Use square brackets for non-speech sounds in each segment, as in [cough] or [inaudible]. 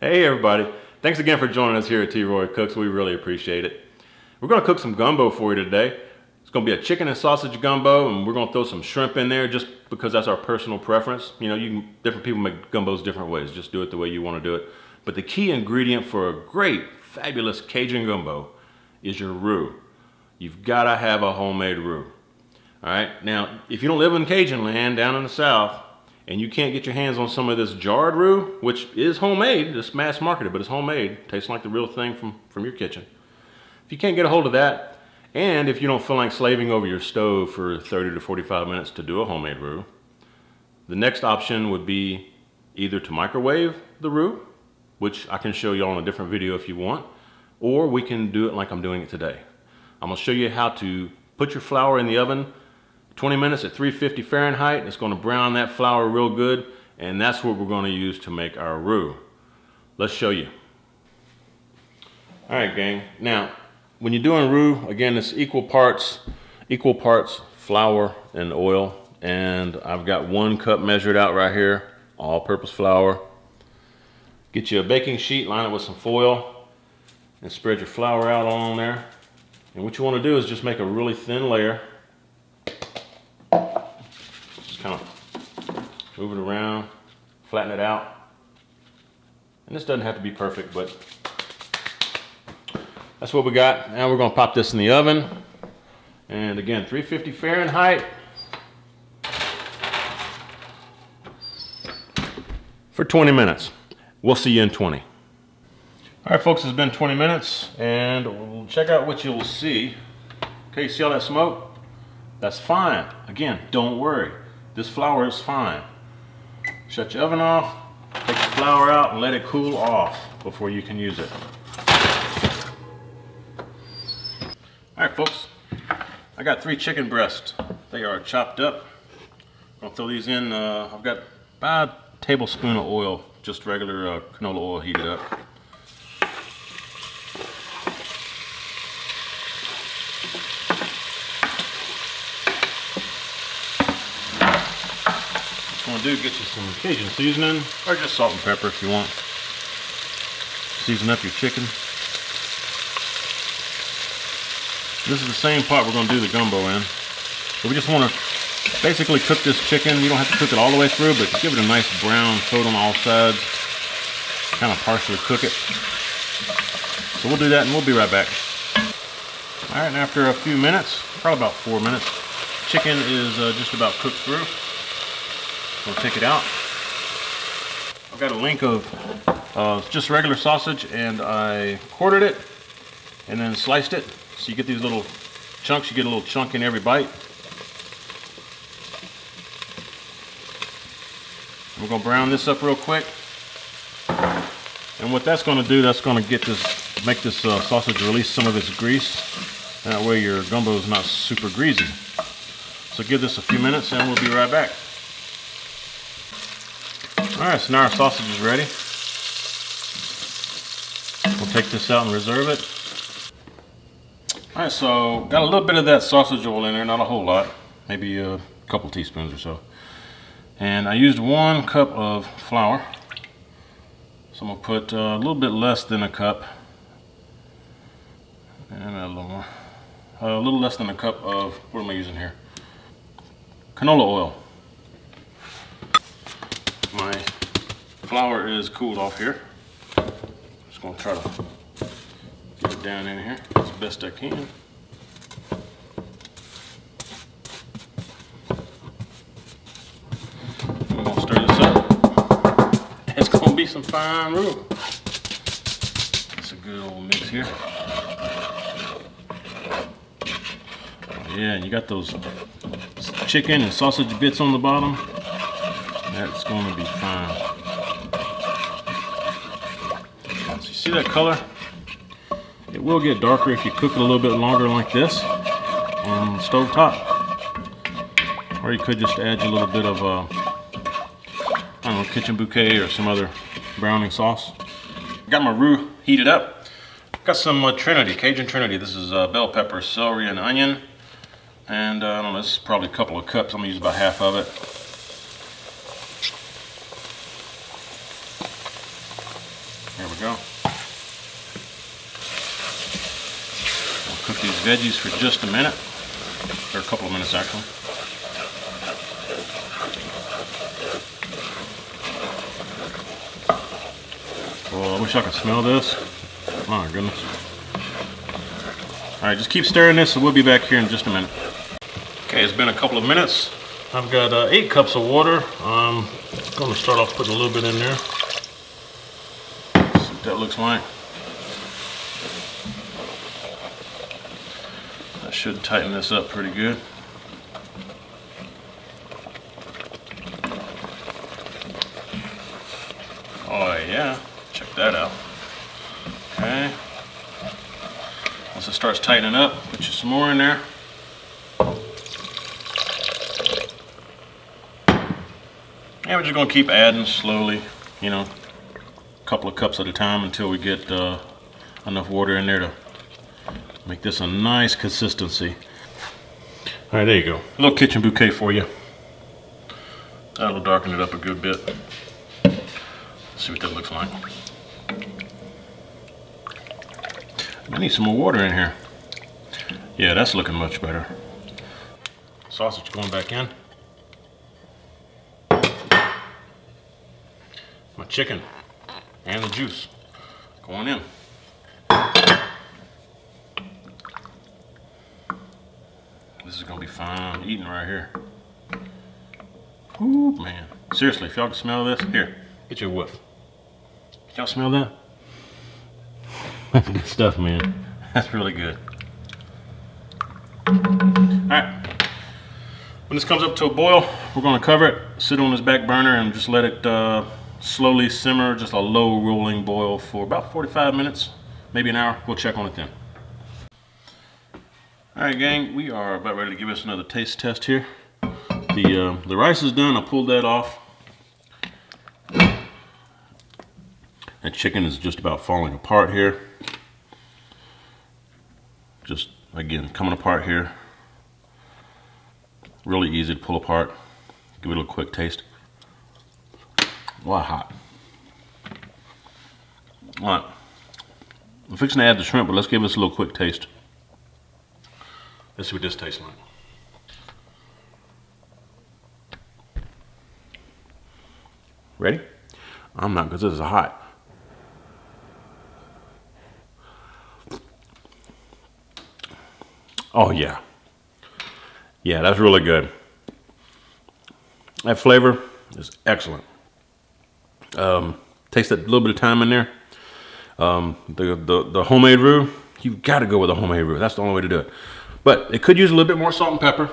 Hey everybody, thanks again for joining us here at T-Roy Cooks. We really appreciate it. We're gonna cook some gumbo for you today. It's gonna be a chicken and sausage gumbo and we're gonna throw some shrimp in there just because that's our personal preference. You know, you can, different people make gumbos different ways. Just do it the way you wanna do it. But the key ingredient for a great, fabulous Cajun gumbo is your roux. You've gotta have a homemade roux. All right, now, if you don't live in Cajun land down in the South, and you can't get your hands on some of this jarred roux, which is homemade, it's mass marketed, but it's homemade, tastes like the real thing from, from your kitchen. If you can't get a hold of that, and if you don't feel like slaving over your stove for 30 to 45 minutes to do a homemade roux, the next option would be either to microwave the roux, which I can show you on a different video if you want, or we can do it like I'm doing it today. I'm gonna show you how to put your flour in the oven 20 minutes at 350 Fahrenheit. It's gonna brown that flour real good, and that's what we're gonna use to make our roux. Let's show you. All right, gang. Now, when you're doing roux, again, it's equal parts, equal parts flour and oil. And I've got one cup measured out right here, all-purpose flour. Get you a baking sheet, line it with some foil, and spread your flour out on there. And what you wanna do is just make a really thin layer kind of move it around, flatten it out. And this doesn't have to be perfect, but that's what we got. Now we're gonna pop this in the oven. And again, 350 Fahrenheit. For 20 minutes. We'll see you in 20. All right, folks, it's been 20 minutes and we'll check out what you'll see. Okay, see all that smoke? That's fine. Again, don't worry. This flour is fine. Shut your oven off, take the flour out and let it cool off before you can use it. All right, folks, I got three chicken breasts. They are chopped up. I'm gonna throw these in, uh, I've got about a tablespoon of oil, just regular uh, canola oil heated up. Do, get you some Cajun seasoning, or just salt and pepper if you want. Season up your chicken. This is the same pot we're going to do the gumbo in. So we just want to basically cook this chicken. You don't have to cook it all the way through, but give it a nice brown coat on all sides. Kind of partially cook it. So we'll do that and we'll be right back. All right, and after a few minutes, probably about four minutes, chicken is uh, just about cooked through. We'll take it out. I've got a link of uh, just regular sausage and I quartered it and then sliced it. So you get these little chunks, you get a little chunk in every bite. We're gonna brown this up real quick. And what that's gonna do, that's gonna get this, make this uh, sausage release some of its grease. That way your gumbo is not super greasy. So give this a few minutes and we'll be right back. All right, so now our sausage is ready. We'll take this out and reserve it. All right, so got a little bit of that sausage oil in there, not a whole lot, maybe a couple teaspoons or so. And I used one cup of flour. So I'm gonna put uh, a little bit less than a cup. And a little more. Uh, a little less than a cup of, what am I using here? Canola oil. My flour is cooled off here. I'm Just gonna try to get it down in here as best I can. I'm gonna stir this up. It's gonna be some fine roux. It's a good old mix here. Oh, yeah, and you got those chicken and sausage bits on the bottom. That's gonna be fine. So you see that color? It will get darker if you cook it a little bit longer like this on stove top. Or you could just add a little bit of, uh, I don't know, kitchen bouquet or some other browning sauce. Got my roux heated up. Got some uh, Trinity, Cajun Trinity. This is uh, bell pepper, celery, and onion. And uh, I don't know, this is probably a couple of cups. I'm gonna use about half of it. Cook these veggies for just a minute, or a couple of minutes actually. Oh, I wish I could smell this. My goodness. All right, just keep stirring this and we'll be back here in just a minute. Okay, it's been a couple of minutes. I've got uh, eight cups of water. I'm gonna start off putting a little bit in there. That looks like. Should tighten this up pretty good. Oh yeah, check that out. Okay. Once it starts tightening up, put you some more in there. And we're just gonna keep adding slowly, you know, a couple of cups at a time until we get uh, enough water in there to make this a nice consistency. All right, there you go. A little kitchen bouquet for you. That'll darken it up a good bit. Let's see what that looks like. I need some more water in here. Yeah, that's looking much better. Sausage going back in. My chicken and the juice going in. Is gonna be fine eating right here. Ooh, man. Seriously, if y'all can smell this, here, get your whiff. Y'all smell that? [laughs] That's good stuff, man. That's really good. Alright. When this comes up to a boil, we're to cover it, sit on this back burner, and just let it uh, slowly simmer, just a low rolling boil for about 45 minutes, maybe an hour. We'll check on it then. Alright gang, we are about ready to give us another taste test here. The, uh, the rice is done, I pulled that off. That chicken is just about falling apart here. Just, again, coming apart here. Really easy to pull apart. Give it a little quick taste. Wow, hot. All right. I'm fixing to add the shrimp, but let's give this a little quick taste. Let's see what this tastes like. Ready? I'm not because this is hot. Oh yeah. Yeah, that's really good. That flavor is excellent. Um, a little bit of time in there. Um, the, the, the homemade roux, You've gotta go with the homemade roux. That's the only way to do it. But it could use a little bit more salt and pepper.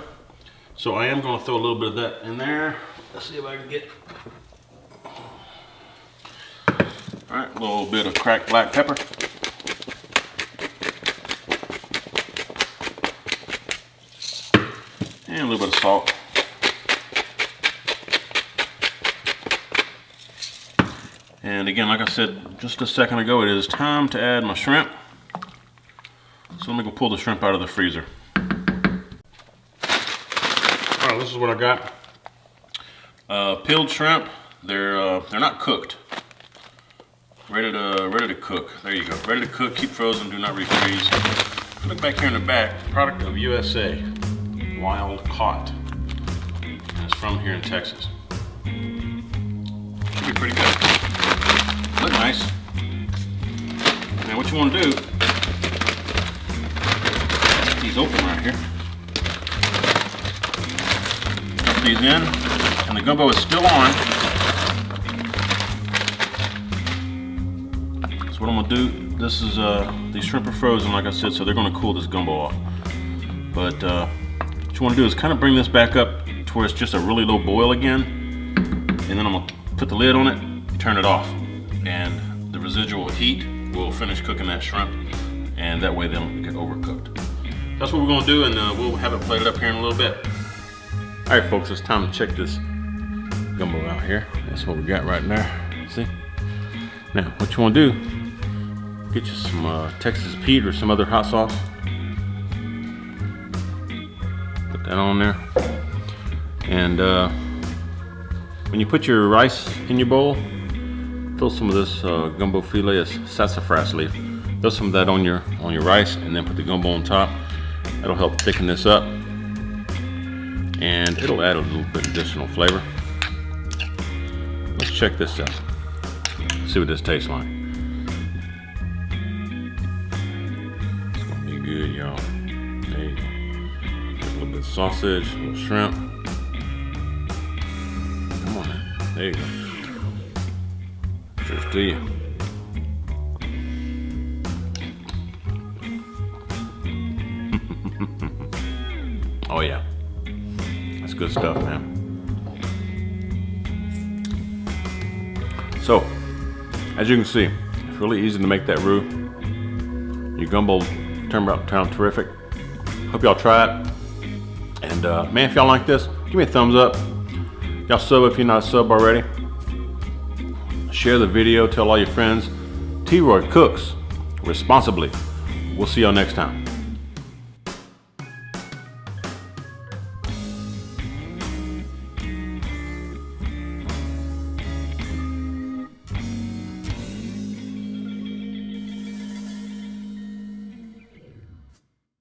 So I am gonna throw a little bit of that in there. Let's see if I can get, all right, a little bit of cracked black pepper. And a little bit of salt. And again, like I said just a second ago, it is time to add my shrimp. So let me go pull the shrimp out of the freezer. Is what I got. Uh, peeled shrimp. They're uh, they're not cooked. Ready to ready to cook. There you go. Ready to cook. Keep frozen. Do not refreeze. Look back here in the back. Product of USA wild caught. And it's from here in Texas. Should be pretty good. Look nice. Now what you want to do, these open right here. These in, and the gumbo is still on. So what I'm gonna do, this is, uh, these shrimp are frozen like I said, so they're gonna cool this gumbo off. But uh, what you want to do is kind of bring this back up to where it's just a really low boil again. And then I'm to put the lid on it, turn it off. And the residual heat will finish cooking that shrimp. And that way they don't get overcooked. That's what we're to do and uh, we'll have it plated up here in a little bit. All right, folks, it's time to check this gumbo out here. That's what we got right there. See? Now, what you want to do, get you some uh, Texas Pete or some other hot sauce Put that on there. And uh, when you put your rice in your bowl, throw some of this uh, gumbo filé of sassafras leaf. Throw some of that on your on your rice and then put the gumbo on top. That'll help thicken this up. And it'll add a little bit additional flavor. Let's check this out. See what this tastes like. It's gonna be good, y'all. A little bit of sausage, a little shrimp. Come on. There you go. Cheers to you. [laughs] oh yeah. Good stuff, man. So, as you can see, it's really easy to make that roux. Your gumbo turned out, out terrific. Hope y'all try it. And uh, man, if y'all like this, give me a thumbs up. Y'all sub if you're not sub already. Share the video, tell all your friends. T-Roy cooks responsibly. We'll see y'all next time.